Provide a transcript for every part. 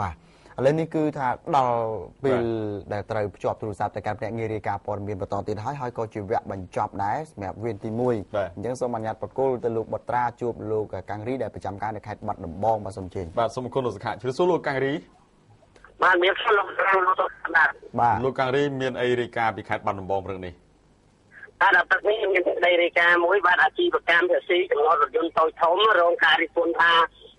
បាទឥឡូវនេះគឺថាដល់ពេលដែលត្រូវភ្ជាប់ទូរស័ព្ទទៅកាន់ភ្នាក់ងាររាយការណ៍ព័ត៌មានបន្តទៀតហើយហើយក៏ជាវគ្គបញ្ចប់ដែរសម្រាប់វេនទី1អញ្ចឹងសូមអនុញ្ញាតប្រគល់ទៅលោកបត្រាជួបលោកកាំងរីដែលប្រចាំការនៅខេត្តបាត់ដំបងបាទសូមជើញបាទសូមអរគុណលោកសខាជ្រាបសួរលោកកាំងរីបាទមានសួរលោកលោកបាទបាទលោកកាំងរីមានអីរាយការណ៍ពីខេត្តបាត់ដំបងព្រឹកនេះបាទដល់ទឹកនេះមានសេចក្តីរាយការណ៍មួយបាទអាជីវកម្មភាស៊ីចំណតរថយន្តតូចធំរងការរិះគន់ថា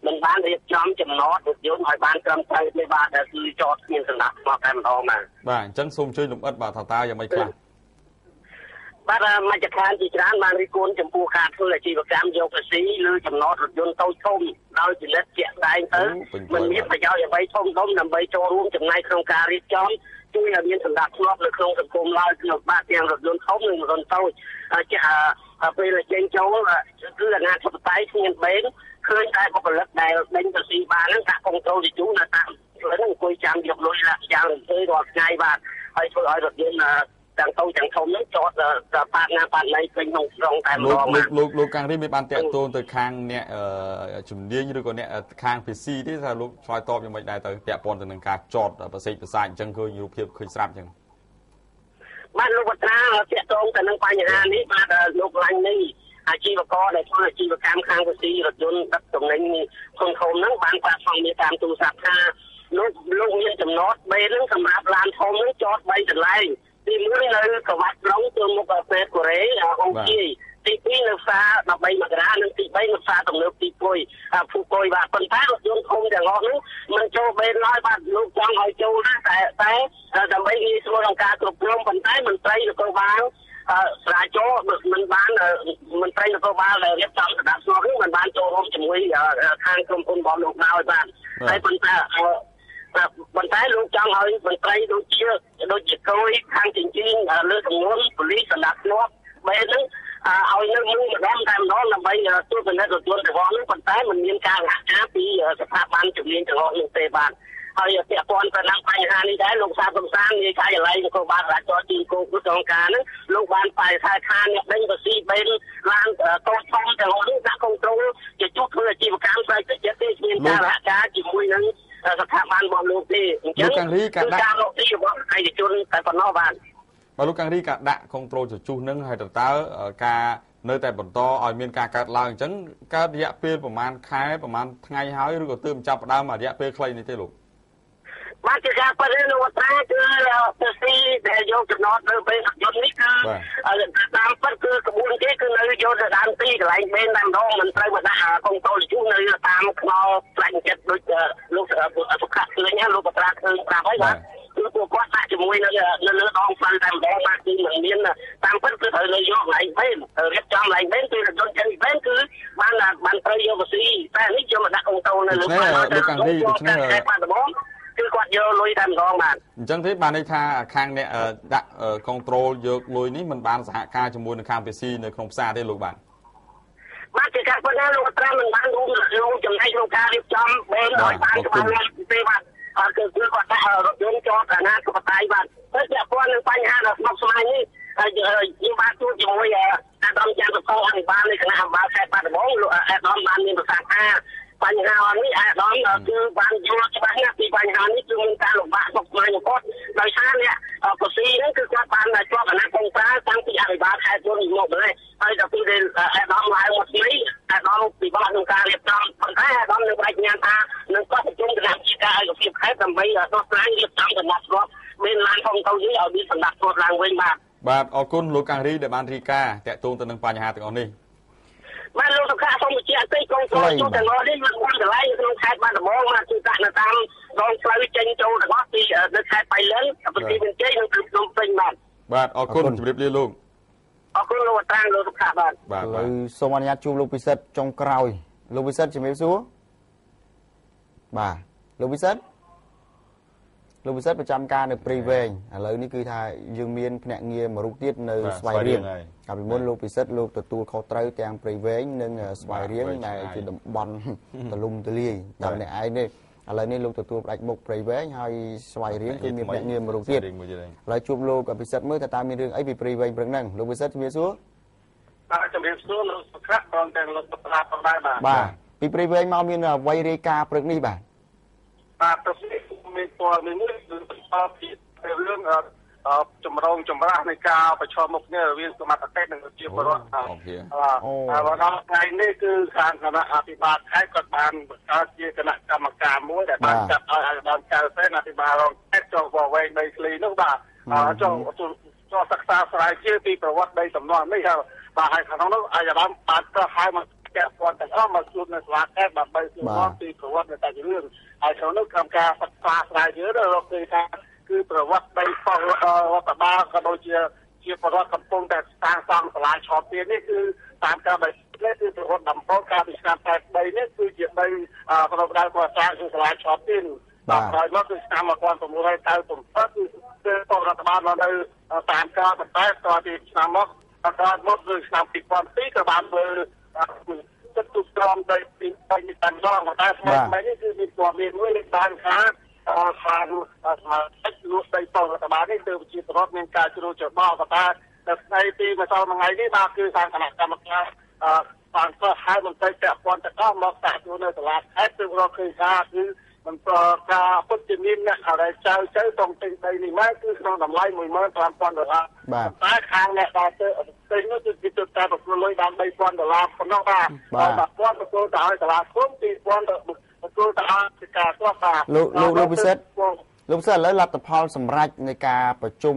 មិនបានរៀបចំចំណតរថយន្តឲ្យបានត្រឹមត្រូវទេបាទដែលគឺចតគ្មានសណ្ដាប់មកតែម្ដងបាទបាទអញ្ចឹងសូមជួយលំអិតបាទថាតើយ៉ាងម៉េចខ្លះបាទមជ្ឈដ្ឋានជាច្រើនបានរិះគន់ចំពោះការធ្វើអាជីវកម្មយកភាស៊ីឬចំណតរថយន្តតូចធំដោយផលិតជាក់ស្ដែងទៅมันមានប្រយោជន៍អ្វីធំធំដើម្បីចូលរួមចំណែកក្នុងការរៀបចំជួយឲ្យមានសម្ដាប់ធ្នាប់នៅក្នុងសង្គមឡើយគឺបាទទាំងរថយន្តធំនិងរថយន្តតូចជាពេលចេញចូលគឺអាណាធិបតេយ្យគ្មានបេន ឃើញតែបុគ្គលិកដែលដេញទៅស៊ីបានហ្នឹងដាក់កុងត្រូលជជូននៅតាមហ្នឹងអង្គុយចាំយកលុយយ៉ាងរំភើយរាល់ថ្ងៃបាទហើយធ្វើឲ្យរថយន្តទាំងតូចទាំងធំហ្នឹងចតប៉ាតណាប៉ាតណៃពេញក្នុងក្រុងតែម្ដងលោកលោកលោកកាំងរីមានបានតាក់ទងទៅខាងអ្នកជំនាញឬក៏អ្នកខាង PC ទេថាលោកឆ្លើយតបយ៉ាងម៉េចដែរទៅពាក់ព័ន្ធទៅនឹងការចតប្រសិទ្ធប្រសាទអញ្ចឹងឃើញរូបភាពឃើញស្រាប់អញ្ចឹងបាទលោកវត្រាតាក់ទងទៅនឹងបញ្ហានេះបាទលោកឡាញ់នេះ អាជីវករដែលធ្វើអាជីវកម្មខាងវិស័យរថយន្តដឹកទំនិញធំធំហ្នឹងបានបាត់ផងមានតាមទូរស័ព្ទថាលោកលោកមានចំណតបេហ្នឹងសម្រាប់ឡានធំហ្នឹងចត3កន្លែងទី1នៅកវ៉ាត់ក្រុងទៅមុខពេទ្យកូរ៉េអង្គាយទី2នៅផ្សារ13មករានិងទី3នៅផ្សារទំនើបទីពុយភូពុយបាទប៉ុន្តែរថយន្តធំទាំងអស់នោះมันចូលបេនឡើយបាទលោកចង់ឲ្យចូលណាតែតែដើម្បីងាយស្រួលក្នុងការគ្រប់គ្រងប៉ុន្តែមន្ត្រីនគរបាល ស្រាវជ្រាវមិនបានមន្ត្រីនគរបាលដែលរៀបចំស្ដាប់ស្គាល់នេះមិនបានចូលរួមជាមួយខាងក្រុមហ៊ុនរបស់លោកដោយបាទហើយប៉ុន្តែប៉ុន្តែលោកចង់ឲ្យមន្ត្រីដូចជាដូចជាគយខាងចិញ្ចៀនលើចំនួនប៉ូលីសស្ដាប់ស្គាល់បែបហ្នឹងឲ្យនៅមួយម្ដងតែម្ដងដើម្បីទស្សនៈទទួលរបស់នោះប៉ុន្តែมันមានការសហការពីស្ថាប័នជំនាញទាំងអស់នោះទេបាទ ហើយពាក់ព័ន្ធទៅនឹងបញ្ហានេះដែរលោកសាកំសាននាយកាយឡៃនគរបាលរាជរដ្ឋទីគោគុក្នុងការហ្នឹងលោកបានបដិសេធថាអ្នកដេញបស៊ីបេនឡានកូនធំទាំងនោះដាក់កុងត្រូលជាជួបធ្វើអាជីវកម្មស្វ័យចិត្តទេគ្មានការសហការជាមួយនឹងស្ថាប័នរបស់លោកទេអញ្ចឹងការដាក់លោកទីរបស់ឯកជនតែប៉ុណ្ណោះបាទបើលោកកាំងរីការដាក់កុងត្រូលជជុះនឹងហើយតើតើការនៅតែបន្តឲ្យមានការកើតឡើងអញ្ចឹងកើតរយៈពេលប្រហែលខែប្រហែលថ្ងៃហើយឬក៏ទើបចាប់ផ្ដើមរយៈពេលខ្លីនេះទេលោក បាទជាការពិតនៅវត្រាគឺទៅស៊ីដែលយកចំណតនៅពេលយន្តនេះគឺតាមពិតគឺក្បួនគេគឺនៅយកទៅដើមទីកន្លែងបេនតែម្ដងមិនត្រូវមកដាក់កុងតូលជុះនៅតាមខ្នល់ផ្លាច់ចិត្តដូចលោកសុខៈឃើញលោកបត្រាឃើញប្រាប់ហើយបាទគឺពួកគាត់ដាក់ជាមួយនៅនៅលើដងផ្លូវតែម្ដងបាទគឺមិនមានតាមពិតគឺត្រូវនៅយកកន្លែងបេនរៀបចំកន្លែងបេនគឺរថយន្តចេញបេនគឺបានបានត្រូវយកបស៊ីតែនេះយកមកដាក់កុងតូលនៅលើផ្លូវលោកកាំងរីដូច្នេះបាទដំបងគឺគាត់ យកលុយតែម្ដងបាទអញ្ចឹងទេបានន័យថាខាងអ្នកដាក់កុងត្រូលយកលុយនេះមិនបានសហការជាមួយនឹងខាង PC នៅក្នុងផ្សារទេលោកបាទបាទជាការប៉ុណ្ណាលោកត្រាំមិនបានរួមរួមចំណែកក្នុងការរៀបចំបេនឲ្យបានច្បាស់លាស់ទេបាទអត់គឺគឺគាត់ដាក់រថយន្តចតអាណាកបតៃបាទទៅពាក់ព័ន្ធនឹងបញ្ហាដ៏ស្មុគស្មាញនេះយើងបានជួបជាមួយអាដាមចាន់សកលអភិបាលនៃគណៈអភិបាលខេត្តបាត់ដំបងលោកអាដាមបានមានប្រសាសន៍ថា បញ្ហានេះអាដាមគឺបានយល់ច្បាស់ណាស់ពីបញ្ហានេះគឺមានការលំបាកស្មុគស្មាញបំផុតដោយសារអ្នកកស៊ីហ្នឹងគឺគាត់បានជាប់អាណាកងប្រើតាំងពីអភិបាលខេត្តយល់មកម្លេះហើយដល់ពេលដែលអាដាមឡើងមកថ្មីអាដាមពិបាកក្នុងការរៀបចំប៉ុន្តែអាដាមនឹងបញ្ញាថានឹងក៏ប្រជុំគណៈជាការឯកភាពខេត្តដើម្បីដោះស្រាយរៀបចំដំណោះស្រាយមានឡានធំទៅនេះឲ្យមានសម្ដាប់ស្រាប់ឡើងវិញបាទបាទអរគុណលោកកាំងរីដែលបានរីកាតាក់ទងទៅនឹងបញ្ហាទាំងអស់នេះ បាទលោកសុខាសូមបញ្ជាក់តិចកងចូលចូលទាំងអស់នេះមានកន្លែងក្នុងខេត្តបាត់ដំបងមកគឺដាក់នៅតាមដងផ្លូវចេញចូលទាំងអស់ពីនៅខេត្តបៃលិនប្រទេសវិនជ័យនិងព្រំភ្នំពេញបាទបាទអរគុណជម្រាបលាលោកអរគុណលោកតាំងលោកសុខាបាទបាទឥឡូវសូមអនុញ្ញាតជួបលោកពិសិដ្ឋចុងក្រោយលោកពិសិដ្ឋជំរាបសួរបាទលោកពិសិដ្ឋ លោកពិសិដ្ឋប្រចាំការនៅព្រៃវែងឥឡូវនេះគឺថាយើងមានភ្នាក់ងារមួយរូបទៀតនៅស្វាយរៀងកាលពីមុនលោកពិសិដ្ឋលោកទទួលខុសត្រូវទាំងព្រៃវែងនិងស្វាយរៀងដែលជាតំបន់ទលំទលាយដល់អ្នកឯងនេះឥឡូវនេះលោកទទួលផ្ដាច់មុខព្រៃវែងហើយស្វាយរៀងគឺមានភ្នាក់ងារមួយរូបទៀតឥឡូវជួបលោកពិសិដ្ឋមើលថាតើមានរឿងអីពីព្រៃវែងព្រឹកហ្នឹងលោកពិសិដ្ឋជំរាបសួរបាទជំរាបសួរលោកសុខៈព្រមទាំងលោកបត្រាផងដែរបាទបាទពីព្រៃវែងមកមានអ្វីរាយការណ៍ព្រឹកនេះបាទបាទទៅនេះ មានព័ត៌មានមួយគឺបន្តពីរឿងអឺអឺចម្រងចម្រាស់នៃការប្រឈមមុខគ្នារវាងសមត្ថកិច្ចនិងប្រជាពលរដ្ឋអូខេបាទហើយដល់ថ្ងៃនេះគឺខាងគណៈអភិបាលខេត្តគាត់បានបង្កើតជាគណៈកម្មការមួយដែលបានចាត់ឲ្យអាយដាមកៅសេនអភិបាលរងខេត្តចុះវវែងដីធ្លីនោះបាទចុះចុះសិក្សាស្រាវជ្រាវពីប្រវត្តិដីសំណង់នេះហើយបាទហើយក្នុងនោះអាយដាមបានប្រហែលមកពាក់ព័ន្ធទាំងអស់មកជួបនៅសាលាខេត្តដើម្បីសួរនាំពីប្រវត្តិនៃតែរឿង ហើយក្នុងនោះកម្មការសិក្សាស្រាវជ្រាវរកឃើញថាគឺប្រវត្តិដីប៉ុស្តិ៍រដ្ឋបាលក៏ដូចជាជាប្រវត្តិកំពុងតែសាងសង់សាលាឆោតទៀតនេះគឺតាមការបែបនេះគឺប្រវត្តិដំបូងកាលពីឆ្នាំ83នេះគឺជាដីប្រវត្តិដើមគាត់សាងគឺសាលាឆោតទៀតបាទក្រោយមកគឺឆ្នាំ1997គឺគឺរដ្ឋបាលមកនៅតាមការបន្តែតទៅឆ្នាំមកក្រោយមកគឺឆ្នាំ2002ក៏បានធ្វើ ចិត្តទុកក្រមដីពីបីនេះតាមដងតែស្មែនេះគឺមានព័ត៌មានមួយលេខបានថាខាងសមាជិកលោកដីប៉ុរដ្ឋបាលនេះទៅជាប្រវត្តិមានការជ្រួលច្របល់ប៉ុន្តែនៅថ្ងៃទីម្សិលមិញនេះបាទគឺខាងគណៈកម្មការអឺបានក៏ហៅមន្ត្រីពាក់ព័ន្ធទាំងអស់មកតាក់ជួនៅសាលាខេត្តគឺរកឃើញថាគឺ មិនប្រកាពុតជាមានអ្នកអរិយចៅទៅຕ້ອງទិញដីនេះមកគឺក្នុងតម្លៃ15000ដុល្លារតែខាងអ្នកដែលទៅទិញនោះគឺទៅតែប្រគល់លុយបាន3000ដុល្លារប៉ុណ្ណោះបាទតែ1000ប្រគល់ទៅឲ្យសាលាគុំ2000ទៅប្រគល់ទៅឲ្យសិកាគាត់បាទលោកលោកលោកពិសិដ្ឋលោកសិស្សឥឡូវលទ្ធផលសម្រាប់នៃការប្រជុំ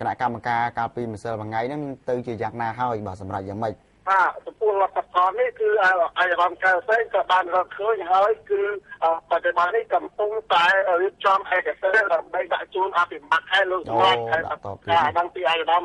គណៈកម្មការកាលពីម្សិលមិញហ្នឹងទៅជាយ៉ាងណាហើយបាទសម្រាប់យ៉ាងម៉េច បាទចំពោះលទ្ធផលនេះគឺអាអាយរំកៅផ្សេងក៏បានរកឃើញហើយគឺបច្ចុប្បន្ននេះកំពុងតែរៀបចំឯកសារដើម្បីដាក់ជូនអភិបាលខេត្តលោកសម្រាប់ខេត្តការដឹងពីអាយរំ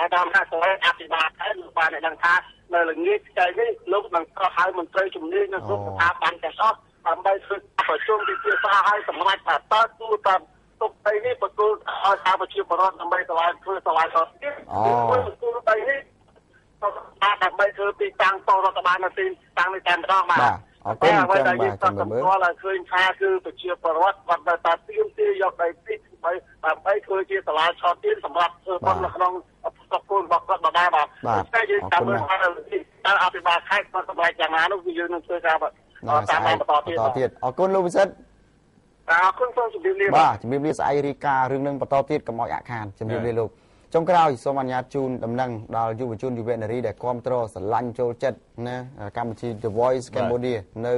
អាយរំថាស្រីអភិបាលខេត្តលោកបានដឹងថានៅល្ងាចថ្ងៃនេះលោកនឹងក៏ហៅមន្ត្រីជំនាញនៅគ្រប់ស្ថាប័នទាំងអស់ដើម្បីធ្វើប្រជុំពិភាក្សាឲ្យសម្រេចថាតើគួរតាមទុកដីនេះបកគលឲ្យខាងប្រជាពលរដ្ឋដើម្បីឆ្លើយធ្វើឆ្លើយតបទៀតគឺបកគលដីនេះ បាទដើម្បីធ្វើទីតាំងតរដ្ឋបាលនៅទីតាំងនេះតែម្ដងបាទបាទអរគុណតែអ្វីចឹងដែលបាទយើងចាំស្គាមើលល់ឲ្យឃើញថាគឺប្រជាពលរដ្ឋគាត់នៅតែទៀមទាយកដីទីដើម្បីដើម្បីធ្វើជាសាលាឆោតទៀនសម្រាប់ធ្វើបុណ្យនៅក្នុងសកលរបស់គាត់ដដែលបាទតែយើងតាមមើលថាតើអភិបាលខេត្តគាត់សម្រេចយ៉ាងណានោះគឺយើងនឹងធ្វើការតាមបន្តទៀតបន្តទៀតអរគុណលោកពិសិដ្ឋអរគុណសូមជម្រាបលាបាទជំរាបលាស្អែករីការឿងនឹងបន្តទៀតកុំឲ្យអាក់ខានជំរាបលាលោក ចុងក្រោយសូមអនុញ្ញាតជូនដំណឹងដល់យុវជនយុវនារីដែលគ្រប់គ្រងស្រឡាញ់ចូលចិត្តណាកម្មវិធី The Voice Cambodia នៅ